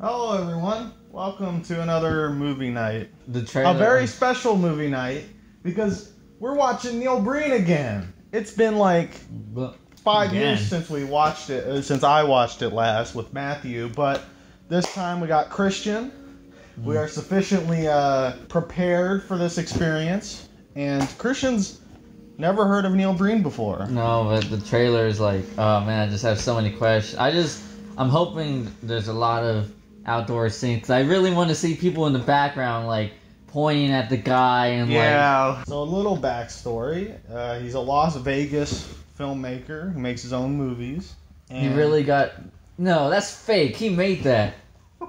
Hello, everyone. Welcome to another movie night. The trailer. A very special movie night because we're watching Neil Breen again. It's been like five Again. years since we watched it, uh, since I watched it last with Matthew, but this time we got Christian. We are sufficiently uh, prepared for this experience, and Christian's never heard of Neil Breen before. No, but the trailer is like, oh man, I just have so many questions. I just, I'm hoping there's a lot of outdoor scenes. 'cause I really want to see people in the background like pointing at the guy and like. Yeah. So a little backstory: uh, he's a Las Vegas filmmaker who makes his own movies. He really got. No, that's fake. He made that.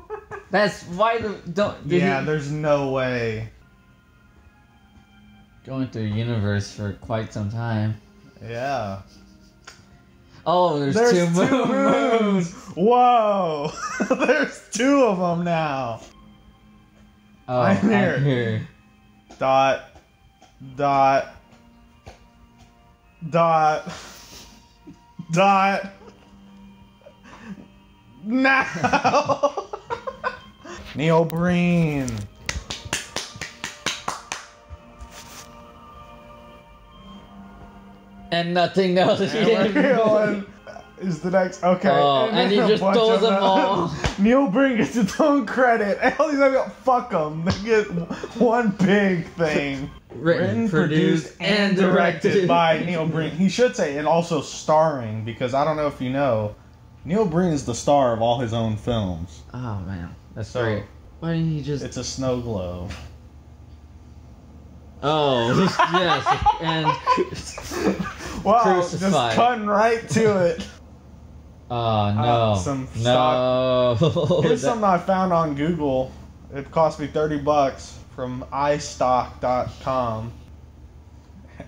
That's why the don't. Yeah, he, there's no way. going through universe for quite some time. Yeah. Oh, there's, There's two, two moons. moons. Whoa! there's two of them now. Oh, I'm I'm here. here. Dot. Dot. Dot. Dot. Now. Neil And nothing else. He And we're didn't- going is the next. Okay. Oh, and he just throws them them. all. Neil Breen gets its own credit. And all these other fuck them. They get one big thing. Written, produced, and directed by Neil Breen. He should say, and also starring, because I don't know if you know, Neil Breen is the star of all his own films. Oh man, that's So- great. Why didn't he just? It's a snow globe. Oh yes, and Wow, just Crucified. cutting right to it. oh no, Uh, some no. Here's That- something I found on Google. It cost me 30 bucks from istock.com.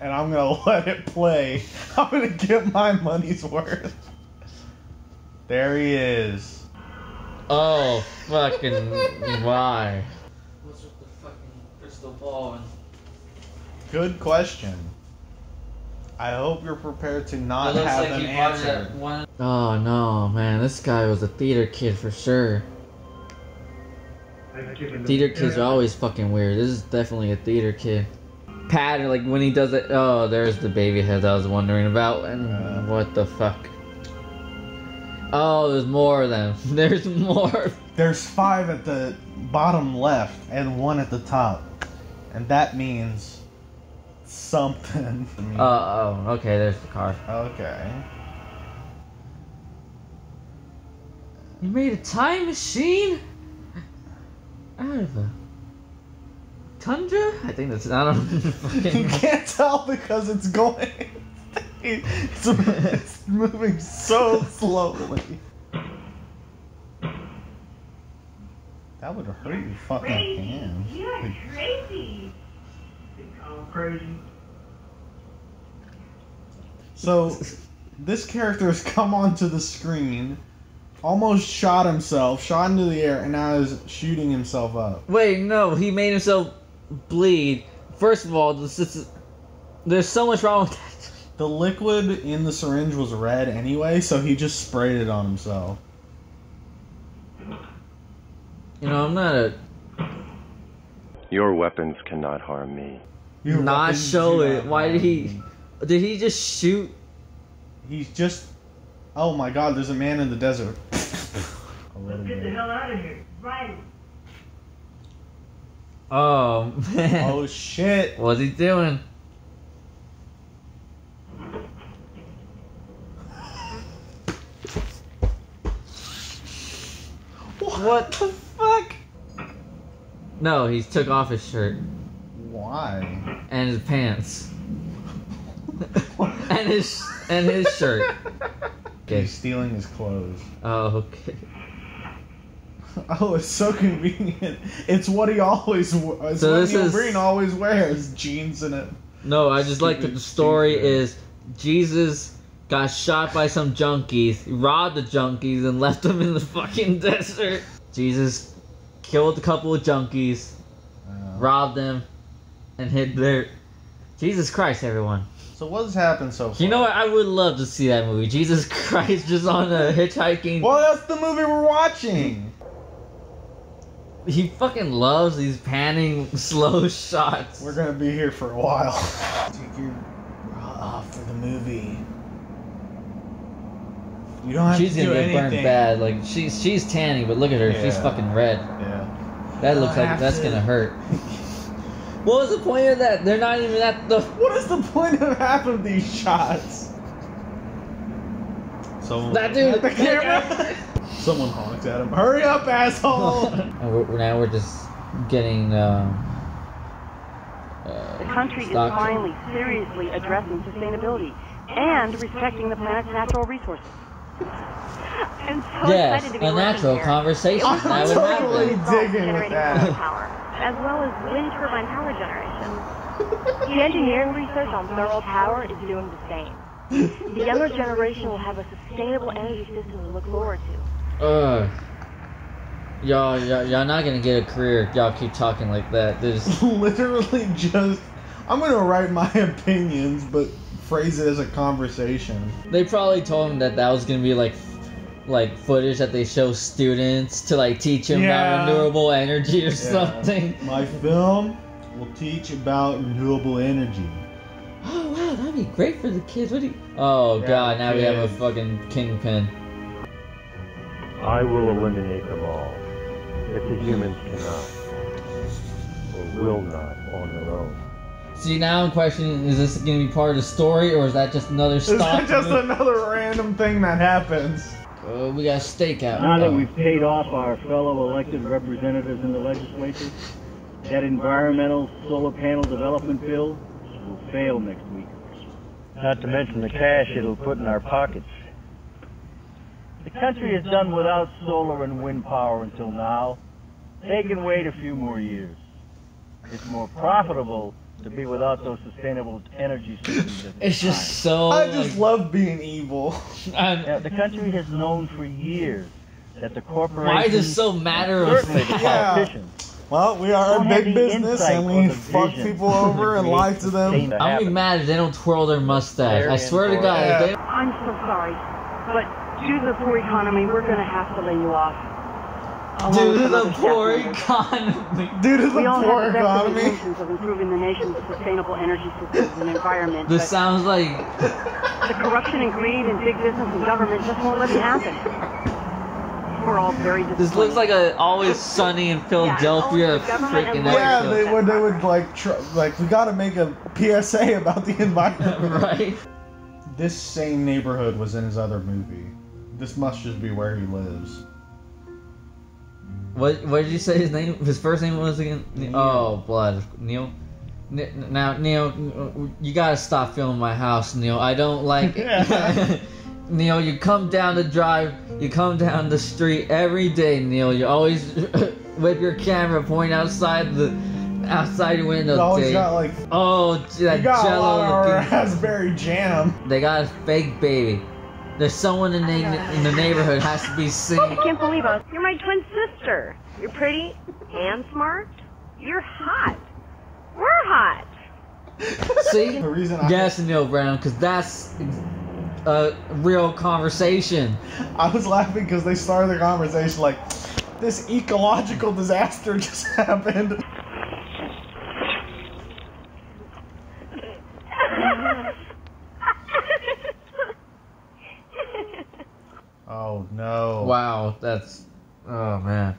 And I'm going to let it play. I'm going to get my money's worth. There he is. oh fucking why? What's with the fucking crystal ball? And... Good question. I hope you're prepared to not It looks have like them he bought one. Oh no, man, this guy was a theater kid for sure. Theater kids are always fucking weird. This is definitely a theater kid. Pattern, like when he does it. Oh, there's the baby head I was wondering about. And Yeah. what the fuck? Oh, there's more of them. There's more. There's five at the bottom left and one at the top. And that means something. Uh oh, okay, there's the car. okay. You made a time machine? Out of a tundra? I think that's. I don't you can't tell because it's going. It's, it's moving so slowly. That would hurt your fucking hand. You're crazy. Crazy. So, this character has come onto the screen, almost shot himself, shot into the air, and now is shooting himself up. Wait, no, he made himself bleed. First of all, this is, there's so much wrong with that. The liquid in the syringe was red anyway, so he just sprayed it on himself. You know, I'm not a Your weapons cannot harm me. Your not weapons show it. Why did he? me. Did he just shoot? He's just. Oh my god, there's a man in the desert. Let's get the hell out of here. Right. Oh man, Oh shit. what's he doing? What the fuck? No, he took off his shirt Why? and his pants and his and his shirt. Okay. He's stealing his clothes. Oh, okay. Oh, it's so convenient. It's what he always. w- It's So what this Neil is- Breen always wears: jeans and a. No, I just like that Stupid the story stupid. is Jesus got shot by some junkies, robbed the junkies, and left them in the fucking desert. Jesus killed a couple of junkies, Uh, robbed them, and hid their. Jesus Christ, everyone. so what's happened so far? You know what? I would love to see that movie. Jesus Christ just on a hitchhiking. Well, that's the movie we're watching. he fucking loves these panning slow shots. We're gonna be here for a while. Take your bra off for the movie. You don't have She's to gonna get anything. burned bad. Like she's she's tanning, but look at her. She's fucking red. Yeah. That looks like that's to- gonna hurt. What was the point of that? They're not even at the. What is the point of half of these shots? So That dude- at the camera. Someone honks at him. Hurry up, asshole! And we're, now we're just getting. Um, uh, The country is finally seriously addressing sustainability and respecting the planet's natural resources. I'm so Yes, excited to be a natural here. conversation. I'm that would totally happen. digging with Generating that. power, as well as wind turbine power generation. The engineering research on thermal power is doing the same. The younger generation will have a sustainable energy system to look forward to. Ugh. Y'all, y'all, y'all not gonna get a career if y'all keep talking like that. There's, Literally just. I'm gonna write my opinions, but phrase it as a conversation. they probably told him that that was gonna be like, like footage that they show students to like teach them Yeah. about renewable energy or Yeah. something. My film will teach about renewable energy. Oh wow, that'd be great for the kids. What do you? Oh Yeah, god, now we have a fucking kingpin. I will eliminate them all if the humans cannot or will not on their own. See, now I'm questioning: is this gonna be part of the story, or is that just another Is stock? that just movie? another random thing that happens? Uh, we got steak out. Now that we've paid off our fellow elected representatives in the legislature, that environmental solar panel development bill will fail next week. Not to mention the cash it'll put in our pockets. The country has done without solar and wind power until now. They can wait a few more years. It's more profitable to be without those sustainable energy systems. It's just time. so. I just like, love being evil. I'm- Now, the country has known for years that the corporations, why is it so matter of certainly the fact? Yeah. politicians, Well, we are a big business and we fuck people over and lie to them. sustainable I'm gonna be mad if they don't twirl their mustache. I They're swear to God, for if it. they I'm so sorry, but due to the poor economy, we're going to have to lay you off. Along Due to the poor economy. Due to the all poor have the best of economy. of improving the nation's sustainable energy systems and environment, This sounds like the corruption and greed in big business and government just won't let it happen. We're all very this looks like a always sunny in Philadelphia the government freaking and Yeah, they would. They would like, tr- like we got to make a PSA about the environment. right? This same neighborhood was in his other movie. This must just be where he lives. What what did you say his name? His first name was again? Neil. Oh, blood. Neil. Now, Neil, you gotta stop filming my house, Neil. I don't like Yeah. Neil, you come down the drive, you come down the street every day, Neil. You always whip your camera, point outside the outside your window. Always got like, oh, that you got a jello lot of raspberry jam. They got a fake baby. There's someone in the, in the neighborhood has to be seen. Oh, I can't believe it. You're my twin sister. You're pretty and smart. You're hot. We're hot. See? The reason I, Yes, Neil Brown, because that's a real conversation. I was laughing because they started the conversation like, this ecological disaster just happened. Oh no. That's. Oh, man.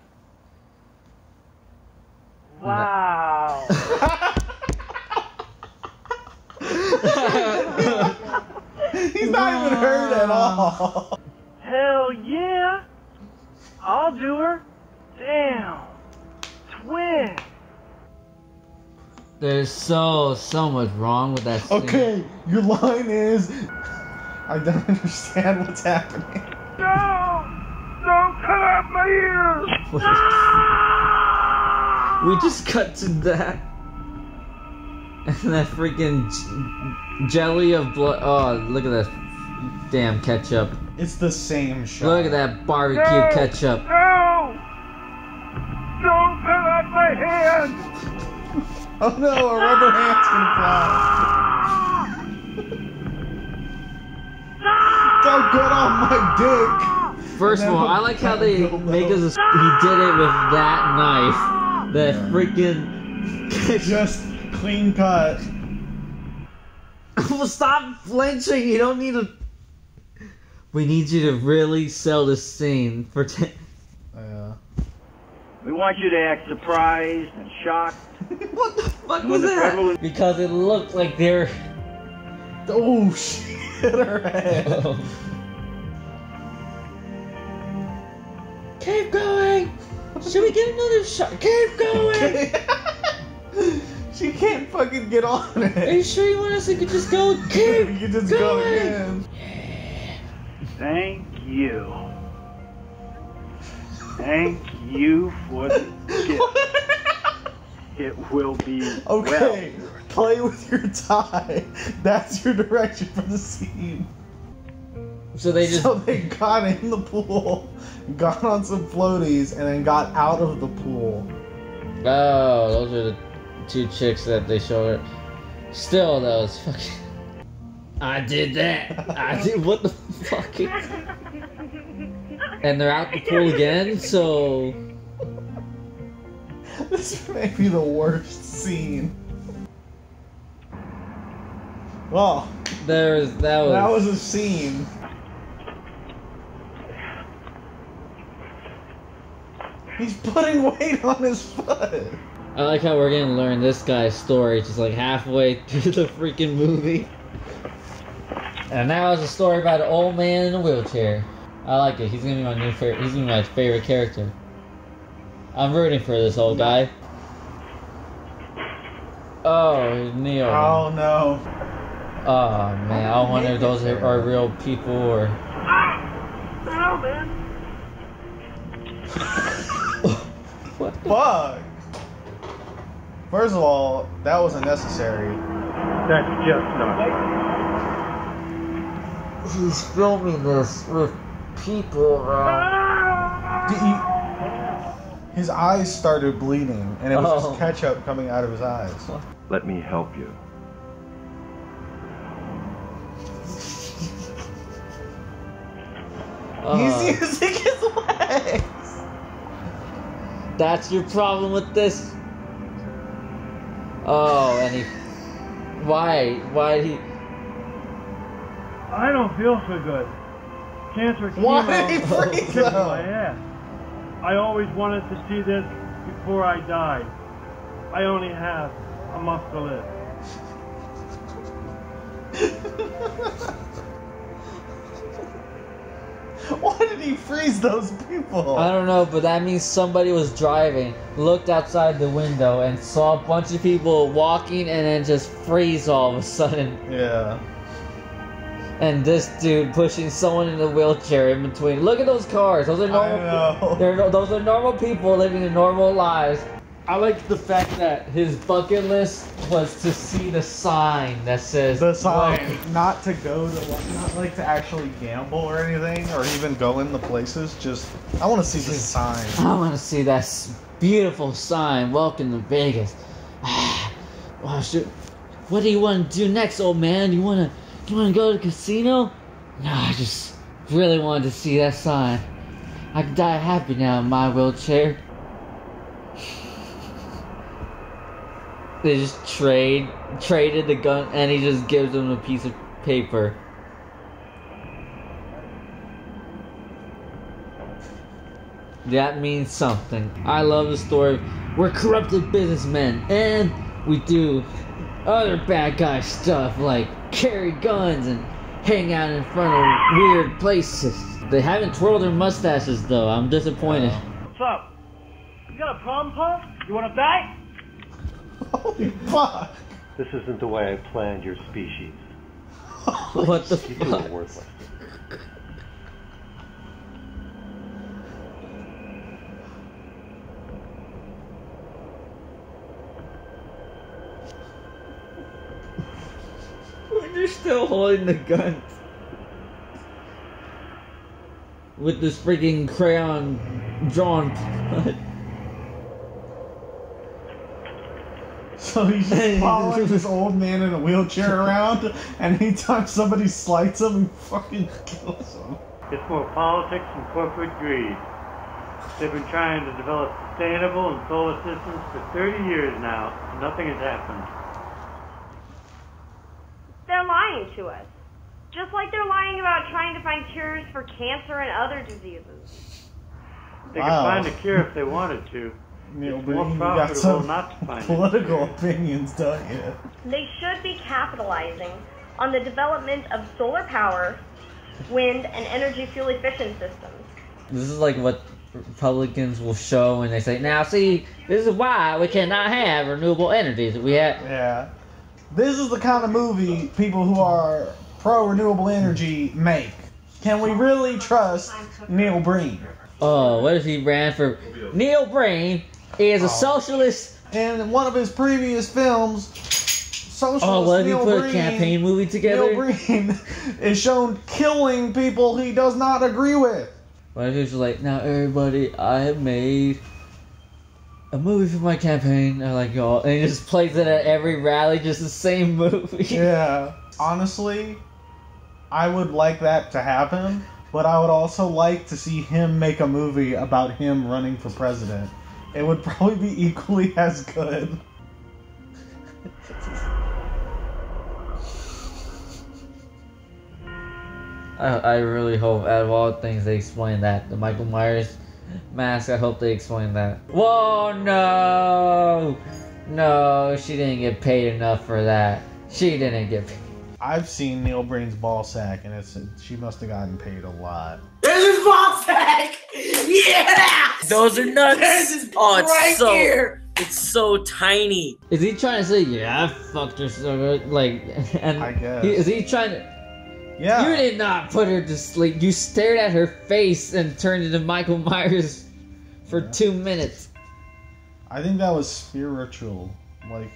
wow. He's not even hurt at all. Hell yeah! I'll do her. Damn. Twin. There's so, so much wrong with that scene. Okay, your line is I don't understand what's happening. No! Don't cut out my ears! We just cut to that. And that freaking jelly of blood. Oh, look at that damn ketchup. It's the same shot. Look at that barbecue No. ketchup. No! Don't cut out my hand! Oh no, a rubber hand's gonna fly. Don't get on my dick. First of all, I like how they make us. He did it with that knife. That freaking. just clean cut. well, stop flinching. You don't need to. We need you to really sell this scene for. Ten- Yeah. We want you to act surprised and shocked. what the fuck was that? federal- Because it looked like they're. Oh shit! Hit her head. Keep going. Should we get another shot? Keep going. she can't fucking get on it. Are you sure you want us to just go? Keep you just go going. again. Thank you. Thank you for the gift. It will be Okay, play with your tie. That's your direction for the scene. So they just. So they got in the pool, got on some floaties, and then got out of the pool. Oh, those are the two chicks that they showed. Still, though, it's fucking. I did that. I did. What the fuck? And they're out the pool again, so. This may be the worst scene. Well, There's that was. that was a scene. He's putting weight on his foot. I like how we're gonna learn this guy's story just like halfway through the freaking movie. And now it's a story about an old man in a wheelchair. I like it. He's gonna be my new favorite. He's gonna be my favorite character. I'm rooting for this old guy. Oh, Neo. Oh no. Oh man, I wonder if those are, are real people or. Ah! No, man. what? the- Fuck. First of all, that was unnecessary. That's just not right. He's filming this with people. Uh... Did he- his eyes started bleeding, and it was Oh. just ketchup coming out of his eyes. Let me help you. uh, He's using his legs. That's your problem with this? Oh, and he. Why? Why he. I don't feel so good. Cancer Why chemo did he freeze kicked my ass. I always wanted to see this before I died. I only have a month to live. Why did he freeze those people? I don't know, but that means somebody was driving, looked outside the window, and saw a bunch of people walking and then just freeze all of a sudden. Yeah. And this dude pushing someone in a wheelchair in between. Look at those cars. Those are normal. I know. They're those are normal people living normal lives. I like the fact that his bucket list was to see the sign that says The sign, not to go to, not like to actually gamble or anything, or even go in the places. Just, I want to see the sign. I want to see that beautiful sign. Welcome to Vegas. wow, shoot. What do you want to do next, old man? You want to you want to go to the casino? No, I just really wanted to see that sign. I could die happy now in my wheelchair. They just trade traded the gun, and he just gives him a piece of paper. That means something. I love the story. We're corrupted businessmen, and we do other bad guy stuff like carry guns and hang out in front of weird places. They haven't twirled their mustaches though. I'm disappointed. What's up? You got a problem, Paul? You want to die? Holy fuck! This isn't the way I planned your species. What the You two fuck? are worthless. You're still holding the gun. With this freaking crayon drawn blood. So he's just following this old man in a wheelchair around, and anytime somebody slights him, he fucking kills him. It's more politics and corporate greed. They've been trying to develop sustainable and solar systems for 30 years now, and nothing has happened. They're lying to us. Just like they're lying about trying to find cures for cancer and other diseases. They Wow. could find a cure if they wanted to. Neil It's more Breen, you got some not it. political opinions, don't you? They should be capitalizing on the development of solar power, wind, and energy fuel efficient systems. This is like what Republicans will show when they say, "Now, see, this is why we cannot have renewable energies. We have." Yeah. This is the kind of movie people who are pro renewable energy make. Can we really trust Neil Breen? Oh, what if he ran for Neil Breen is a Oh. socialist? In one of his previous films, oh, socialist Oh, if he Neil put Breen, a campaign movie together. Neil? Breen is shown killing people he does not agree with. What if he was like, "Now, everybody, I have made a movie for my campaign. I like y'all," and he just plays it at every rally, just the same movie. Yeah. Honestly, I would like that to happen, but I would also like to see him make a movie about him running for president. It would probably be equally as good. I, I really hope, out of all things, they explain that. The Michael Myers mask, I hope they explain that. Whoa, no! No, she didn't get paid enough for that. She didn't get paid. I've seen Neil Breen's ball sack, and it's she must have gotten paid a lot. There's his ball sack! Yeah! Those are nuts. There's his Oh, it's right so here! it's so tiny. Is he trying to say, yeah, I fucked her so good? Like, and I guess. he- is he trying to. Yeah. You did not put her to sleep. You stared at her face and turned into Michael Myers for Yeah. two minutes. I think that was spiritual. Like,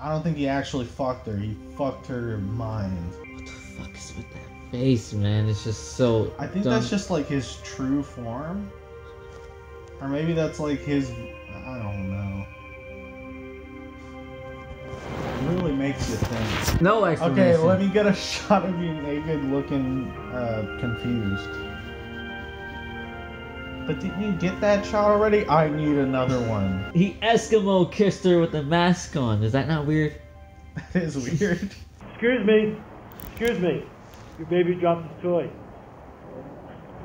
I don't think he actually fucked her. He fucked her mind. What the fuck is with that face, man? It's just so. I think dumb. that's just like his true form. Or maybe that's like his. I don't know. It really makes you think. No explanation. Okay, let me get a shot of you naked looking uh, confused. But didn't you get that shot already? I need another one. He Eskimo kissed her with a mask on. Is that not weird? That is weird. Excuse me. Excuse me. Your baby dropped his toy.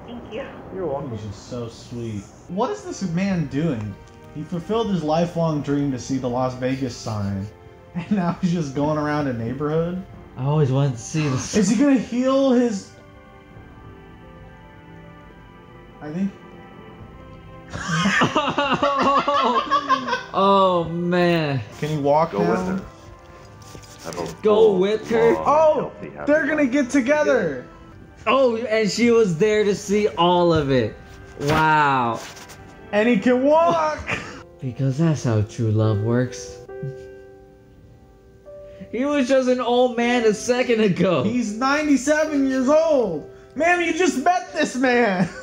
Thank you. You're welcome. He's just so sweet. What is this man doing? He fulfilled his lifelong dream to see the Las Vegas sign, and now he's just going around a neighborhood. I always wanted to see this. Is he gonna heal his? I think. oh man. Can he walk Go now? with her. Go full, with her? long, Oh, healthy, happy they're gonna get together. Oh, and she was there to see all of it. Wow. And he can walk. Because that's how true love works. He was just an old man a second ago. He's 97 years old. Man, you just met this man.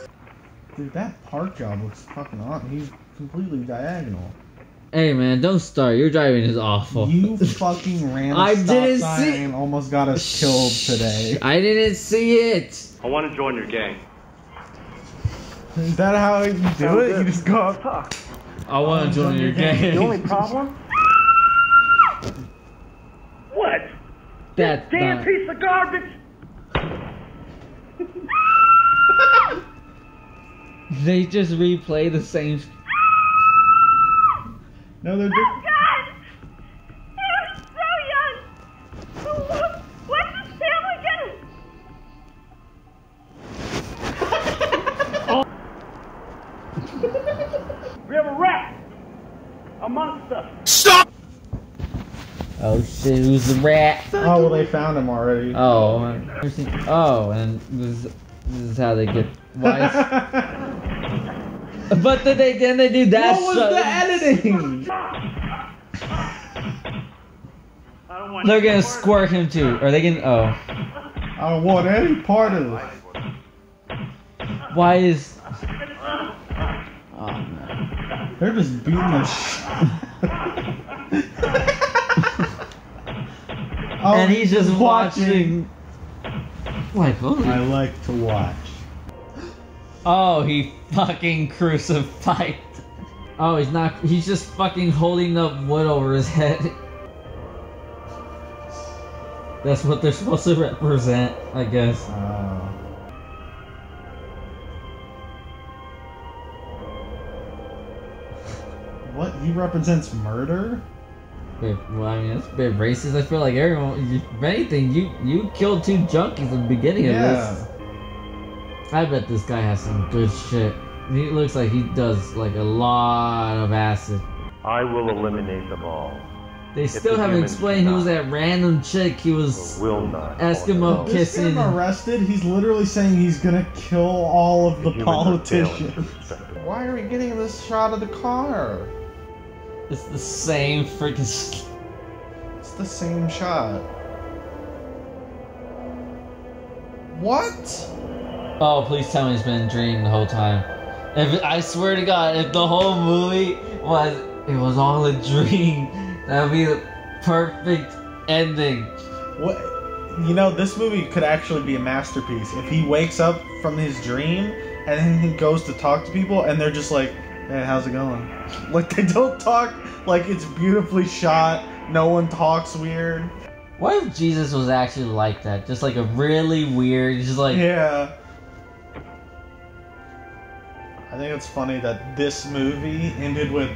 Dude, that park job looks fucking awesome. He's completely diagonal. Hey man, don't start. Your driving is awful. You fucking ran a I stop didn't sign see- and almost got us killed today. I didn't see it. I want to join your gang. Is that how you do it? You just go up. I want to join your gang. The only problem? What? That's Damn not. piece of garbage! They just replay the same. No, they're Oh. God! He was so young. What- What's this family gonna? We have a rat amongst us. Stop! Oh shit! Who's the rat? Oh, well, they found him already. Oh, oh, and this, this is how they get. Why? is- but then they then they do that. what was shot- the editing? I don't want They're gonna squirt him too. Are they gonna? Oh, I don't want any part of it. why is? Oh man. They're just beating the oh, and he's just oh, watching. Like, holy. I like to watch. Oh, he fucking crucified. Oh, he's not. He's just fucking holding up wood over his head. That's what they're supposed to represent, I guess. Oh. What? He represents murder? Wait, well, I mean, that's a bit racist. I feel like everyone, if anything, you you killed two junkies at the beginning of Yeah. this. I bet this guy has some good shit. He looks like he does like a lot of acid. I will eliminate them all. They If still the haven't explained who was that random chick he or was will not. Eskimo This kissing. him arrested. He's literally saying he's gonna kill all of the humans are failing to politicians. Why are we getting this shot of the car? It's the same freaking. It's the same shot. What? Oh, please tell me it's been a dream the whole time. If I swear to God, if the whole movie was it was all a dream, that would be the perfect ending. What? You know, this movie could actually be a masterpiece if he wakes up from his dream and then he goes to talk to people and they're just like, "Hey, how's it going?" Like they don't talk. Like it's beautifully shot. No one talks weird. What if Jesus was actually like that? Just like a really weird, just like Yeah. Think it's funny that this movie ended with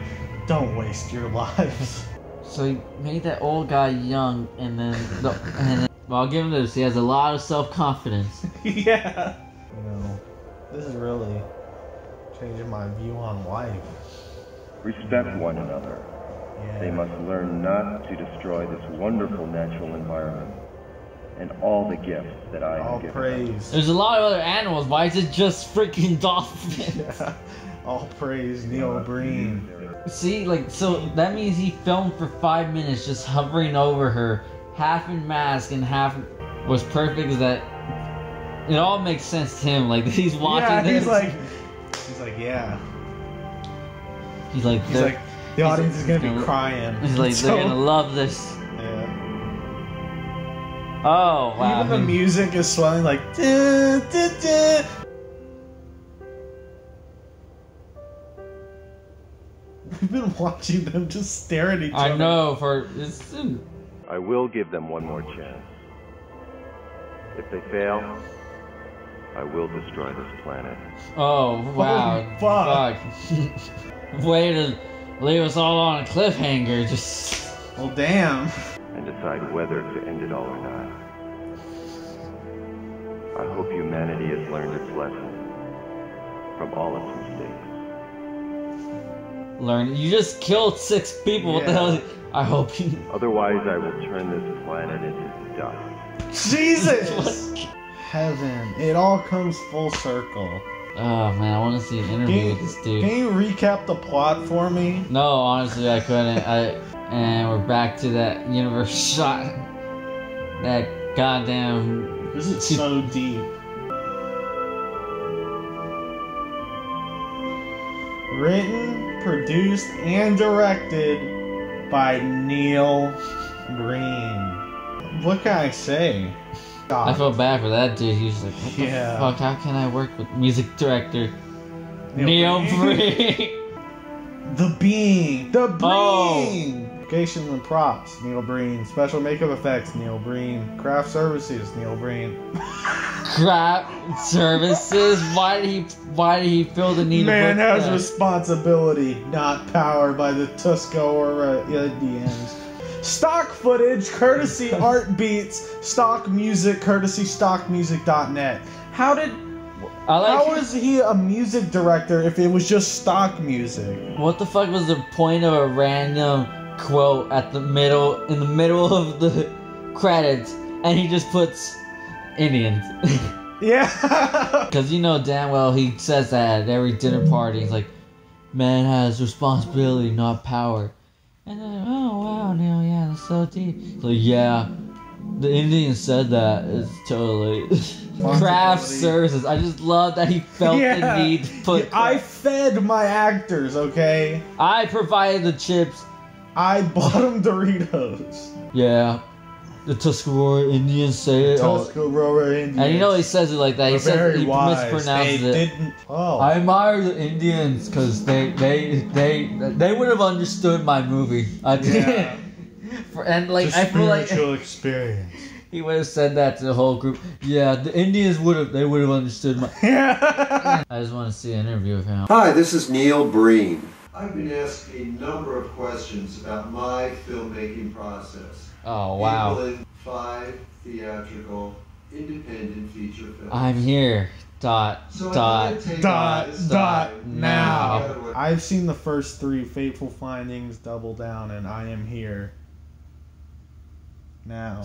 "Don't waste your lives." so he made that old guy young, and then the, and then, well, I'll give him this. He has a lot of self confidence. yeah. You know, this is really changing my view on life. Respect one another. Yeah. They must learn not to destroy this wonderful natural environment and all the gifts that I All have given them. praise. There's a lot of other animals. Why is it just freaking dolphins? Yeah. All praise Neil Breen. See, like, so that means he filmed for five minutes just hovering over her, half in mask and half was perfect. Is that it all makes sense to him? Like he's watching Yeah, this. he's like, he's like, yeah. he's like, He's like, the he's- audience is gonna he's be crying. He's like, So- they're gonna love this. Yeah. Oh wow! Even the music is swelling like. "Duh, duh, duh." We've been watching them just stare at each other. I know for it's, I will give them one more chance. If they fail, I will destroy this planet. oh wow! fuck. fuck. Way to leave us all on a cliffhanger. Just Well, damn. And decide whether to end it all or not. I hope humanity has learned its lesson from all its mistakes. learn. You just killed six people. What the Yeah. hell? I hope you. Otherwise, I will turn this planet into dust. Jesus! Heaven. It all comes full circle. Oh man, I want to see an interview Can, with this dude. can you recap the plot for me? No, honestly, I couldn't. I and we're back to that universe shot. That goddamn. This is so deep. Written, produced, and directed by Neil Breen. What can I say? I felt bad for that dude. He was like, "What the Yeah. fuck? How can I work with music director Neil Neil Breen. Breen?" The Being. The Being. Oh. Locations and props. Neil Breen. Special makeup effects. Neil Breen. Craft services. Neil Breen. Crap services. Why did he? Why did he feel the need Man has that? responsibility, not power by the Tuscarora Indians. Uh, stock footage, courtesy Artbeats. Stock music, courtesy StockMusic.net. How did? Like. How is he a music director if it was just stock music? What the fuck was the point of a random quote at the middle, in the middle of the credits, and he just puts Indians? Yeah. Because you know damn well he says that at every dinner party. He's like, man has responsibility, not power. And then, oh wow, Neil, yeah, that's so deep. It's like, yeah, the Indian said that. It's totally. Craft services. I just love that he felt Yeah. the need to put. I fed my actors, okay? I provided the chips. I bought them Doritos. Yeah. the Tuscarora Indians say it. or- Tuscarora Indians. and you know he says it like that. He says very he wise. mispronounces They it. didn't. Oh. I admire the Indians because they they they they would have understood my movie. I Yeah. For- and like It's a I feel like spiritual experience. he would have said that to the whole group. Yeah, the Indians would have they would have understood my. yeah. I just want to see an interview of him. Hi, this is Neil Breen. I've been asked a number of questions about my filmmaking process. Oh wow. Equaling five theatrical, independent feature films. I'm here. Dot So dot dot dot now. I've seen the first three Fateful Findings, Double Down, and I Am Here. Now.